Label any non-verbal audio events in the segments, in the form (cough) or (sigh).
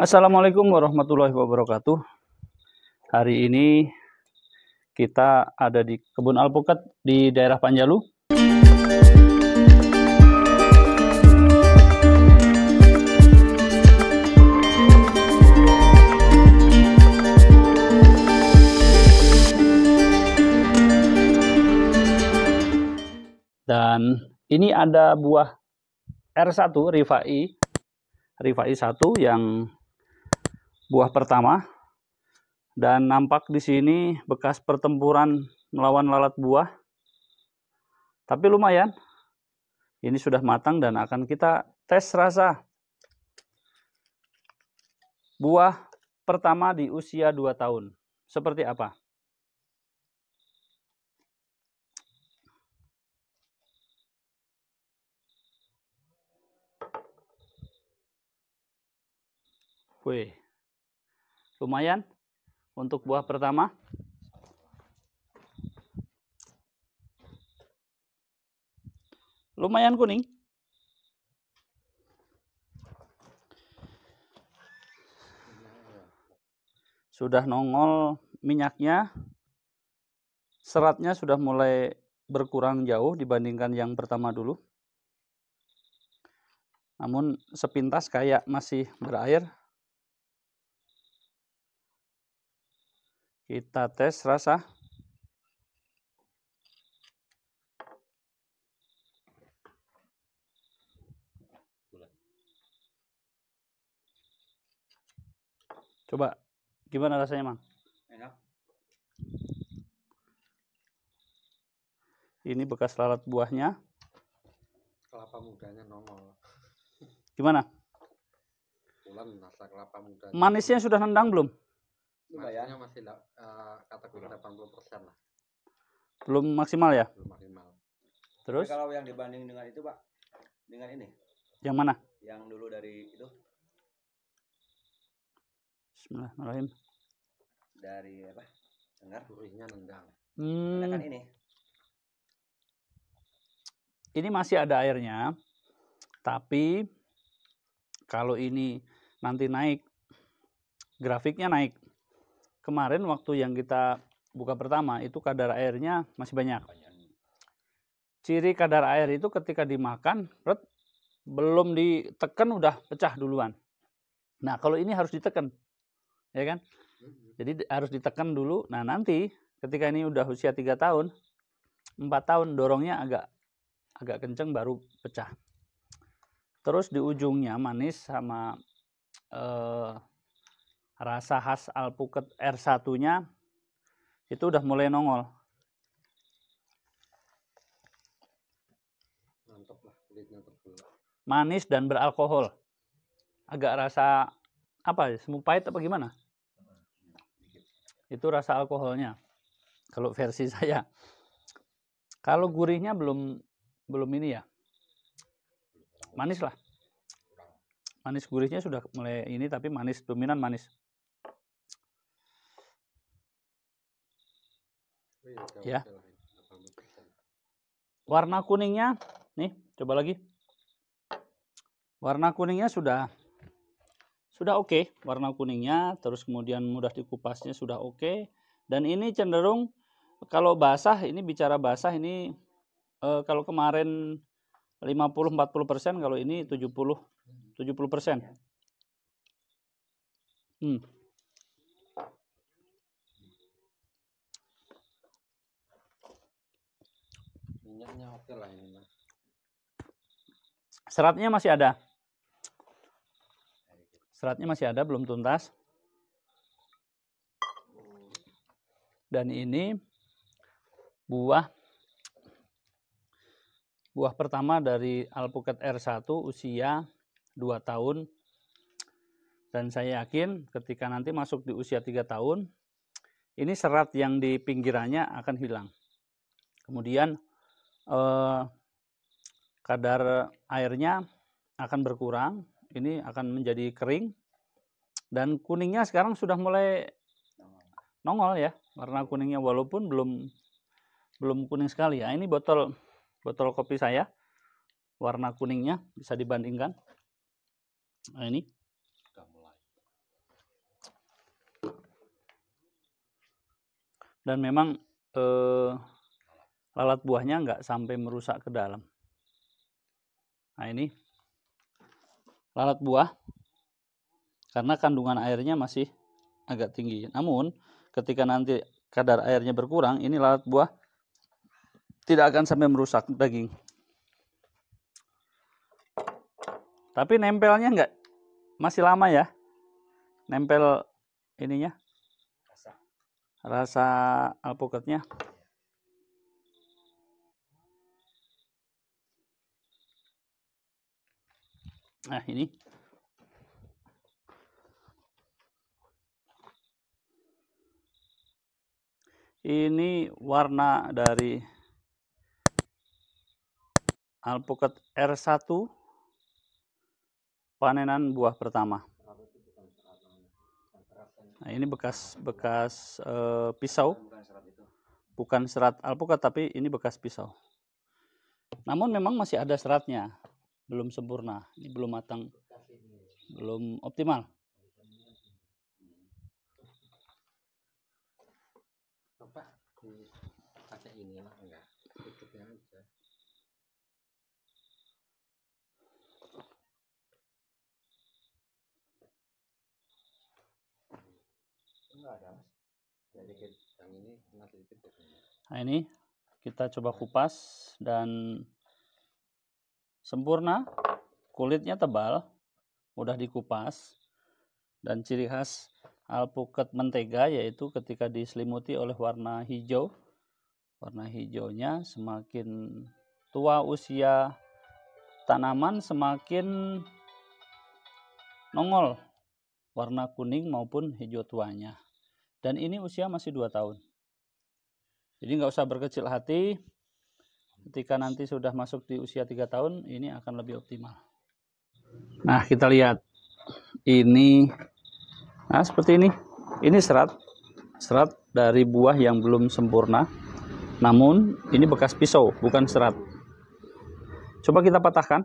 Assalamualaikum warahmatullahi wabarakatuh. Hari ini kita ada di kebun alpukat di daerah Panjalu. Dan ini ada buah R1 Rifai Rifai 1 yang buah pertama dan nampak di sini bekas pertempuran melawan lalat buah. Tapi lumayan. Ini sudah matang dan akan kita tes rasa. Buah pertama di usia 2 tahun. Seperti apa? Wih, lumayan untuk buah pertama. Lumayan kuning. Sudah nongol minyaknya. Seratnya sudah mulai berkurang jauh dibandingkan yang pertama dulu. Namun sepintas kayak masih berair. Kita tes rasa. Coba gimana rasanya, Mang? Enak. Ini bekas lalat buahnya. Kelapa mudanya nongol. (laughs) Gimana? Bulan rasa kelapa muda. Manisnya sudah nendang belum? Manisnya masih eh, kategori 80 persen lah. Belum maksimal ya? Belum maksimal. Terus Tapi kalau yang dibanding dengan itu pak, dengan ini, yang mana? yang dulu dari itu, Bismillahirrahmanirrahim. dari apa? Dengar? Gurihnya nendang. Hmm, kan ini. ini masih ada airnya. Tapi kalau ini nanti naik grafiknya naik. Kemarin waktu yang kita buka pertama itu kadar airnya masih banyak. Ciri kadar air itu ketika dimakan, ret, belum ditekan udah pecah duluan. Nah, kalau ini harus ditekan. Ya kan? Jadi di- harus ditekan dulu. Nah, nanti ketika ini udah usia 3 tahun, 4 tahun dorongnya agak agak kenceng baru pecah. Terus di ujungnya manis sama eh, rasa khas alpukat R1-nya itu udah mulai nongol. Mantap lah kulitnya terbelah. Manis dan beralkohol. Agak rasa apa ya? Semu pahit apa gimana? Itu rasa alkoholnya. Kalau versi (laughs) saya. Kalau gurihnya belum belum ini ya. Manis lah. Manis gurihnya sudah mulai ini tapi manis dominan manis. Wih, udah Ya. ini, 80%. Warna kuningnya, nih coba lagi. Warna kuningnya sudah sudah oke, warna kuningnya, terus kemudian mudah dikupasnya sudah oke. Dan ini cenderung kalau basah, ini bicara basah ini eh, kalau kemarin 50-40 persen, kalau ini 70 70 persen. Hmm. Minyaknya oke lah ini. Seratnya masih ada. Seratnya masih ada, belum tuntas. Dan ini buah buah pertama dari alpukat R1 usia 2 tahun. Dan saya yakin ketika nanti masuk di usia 3 tahun, ini serat yang di pinggirannya akan hilang. Kemudian eh, kadar airnya akan berkurang, ini akan menjadi kering dan kuningnya sekarang sudah mulai nongol ya warna kuningnya walaupun belum belum kuning sekali ya. Ini botol botol kopi saya warna kuningnya bisa dibandingkan. Nah, ini dan memang eh, lalat buahnya nggak sampai merusak ke dalam. Nah ini lalat buah karena kandungan airnya masih agak tinggi. Namun ketika nanti kadar airnya berkurang, ini lalat buah tidak akan sampai merusak daging. Tapi nempelnya enggak masih lama ya. Nempel ininya Rasa. rasa alpukatnya. Nah, ini ini warna dari alpukat R1 panenan buah pertama. Nah, ini bekas bekas eh, pisau, bukan serat alpukat tapi ini bekas pisau. Namun memang masih ada seratnya, belum sempurna, ini belum matang, belum optimal. Nah ini kita coba kupas dan sempurna, kulitnya tebal, mudah dikupas dan ciri khas alpukat mentega yaitu ketika diselimuti oleh warna hijau. Warna hijaunya semakin tua usia tanaman semakin nongol warna kuning maupun hijau tuanya. Dan ini usia masih 2 tahun. Jadi nggak usah berkecil hati. Ketika nanti sudah masuk di usia tiga tahun, ini akan lebih optimal. Nah, kita lihat. Ini, nah seperti ini. Ini serat, serat dari buah yang belum sempurna. Namun, ini bekas pisau, bukan serat. Coba kita patahkan.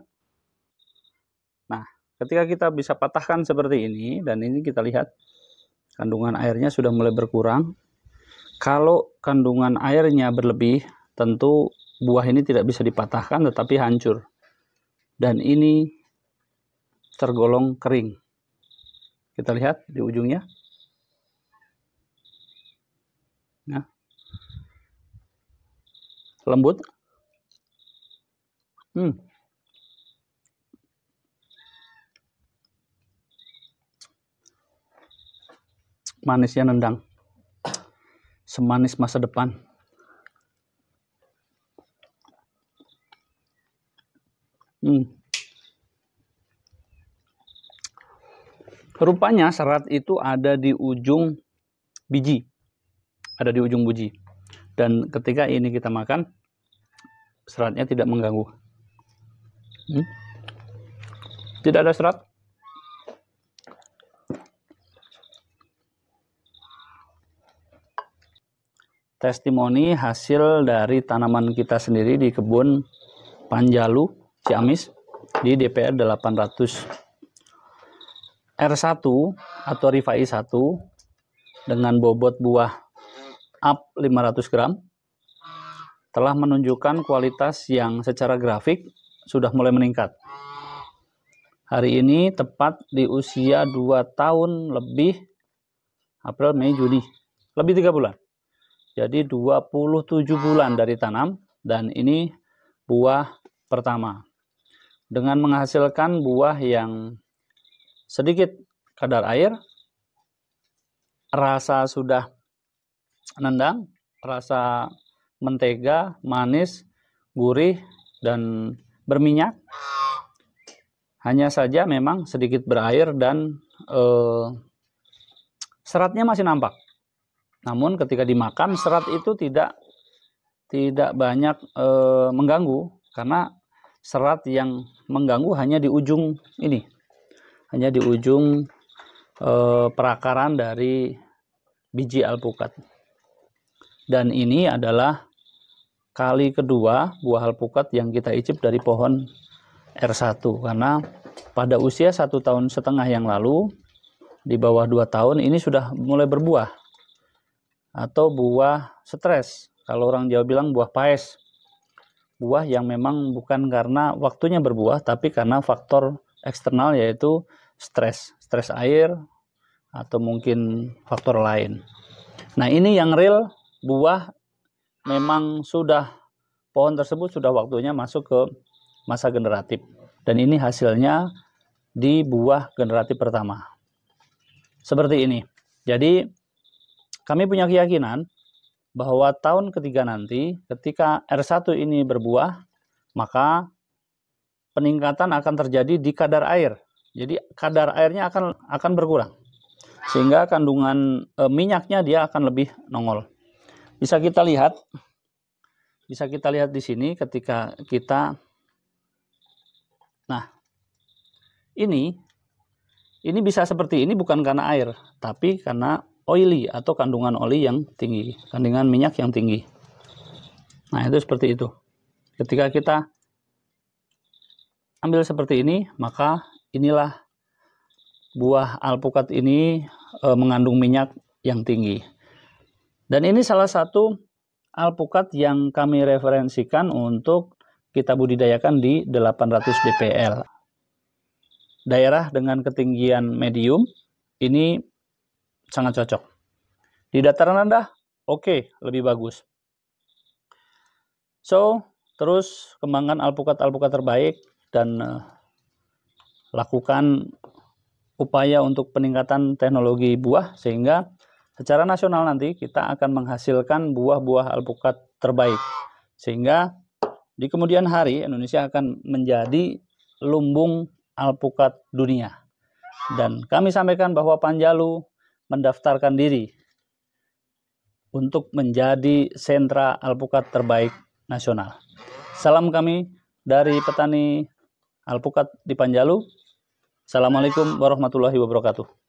Nah, ketika kita bisa patahkan seperti ini, dan ini kita lihat, kandungan airnya sudah mulai berkurang. Kalau kandungan airnya berlebih, tentu buah ini tidak bisa dipatahkan tetapi hancur. Dan ini tergolong kering. Kita lihat di ujungnya. Nah. Lembut. Hmm. Manisnya nendang semanis masa depan. Hmm. Rupanya serat itu ada di ujung biji. Ada di ujung biji. Dan ketika ini kita makan, seratnya tidak mengganggu. Hmm. Tidak ada serat. testimoni hasil dari tanaman kita sendiri di kebun Panjalu, Ciamis di DPR 800 R1 atau Rifai 1 dengan bobot buah up 500 gram telah menunjukkan kualitas yang secara grafik sudah mulai meningkat. Hari ini tepat di usia 2 tahun lebih April, Mei, Juni. Lebih 3 bulan. Jadi 27 bulan dari tanam dan ini buah pertama. Dengan menghasilkan buah yang sedikit kadar air, rasa sudah nendang, rasa mentega, manis, gurih, dan berminyak. Hanya saja memang sedikit berair dan eh, seratnya masih nampak. Namun ketika dimakan serat itu tidak tidak banyak e, mengganggu karena serat yang mengganggu hanya di ujung ini. Hanya di ujung e, perakaran dari biji alpukat. Dan ini adalah kali kedua buah alpukat yang kita icip dari pohon R1 karena pada usia satu tahun setengah yang lalu di bawah dua tahun ini sudah mulai berbuah atau buah stres. Kalau orang Jawa bilang buah paes. Buah yang memang bukan karena waktunya berbuah, tapi karena faktor eksternal yaitu stres, stres air atau mungkin faktor lain. Nah, ini yang real buah memang sudah pohon tersebut sudah waktunya masuk ke masa generatif. Dan ini hasilnya di buah generatif pertama. Seperti ini. Jadi kami punya keyakinan bahwa tahun ketiga nanti ketika R1 ini berbuah, maka peningkatan akan terjadi di kadar air. Jadi kadar airnya akan akan berkurang. Sehingga kandungan e, minyaknya dia akan lebih nongol. Bisa kita lihat bisa kita lihat di sini ketika kita Nah, ini ini bisa seperti ini bukan karena air, tapi karena oily atau kandungan oli yang tinggi, kandungan minyak yang tinggi. Nah, itu seperti itu. Ketika kita ambil seperti ini, maka inilah buah alpukat ini e, mengandung minyak yang tinggi. Dan ini salah satu alpukat yang kami referensikan untuk kita budidayakan di 800 dpl. Daerah dengan ketinggian medium ini sangat cocok. Di dataran rendah, oke, okay, lebih bagus. So, terus kembangkan alpukat-alpukat terbaik dan uh, lakukan upaya untuk peningkatan teknologi buah sehingga secara nasional nanti kita akan menghasilkan buah-buah alpukat terbaik sehingga di kemudian hari Indonesia akan menjadi lumbung alpukat dunia. Dan kami sampaikan bahwa Panjalu mendaftarkan diri untuk menjadi sentra alpukat terbaik nasional. Salam kami dari petani alpukat di Panjalu. Assalamualaikum warahmatullahi wabarakatuh.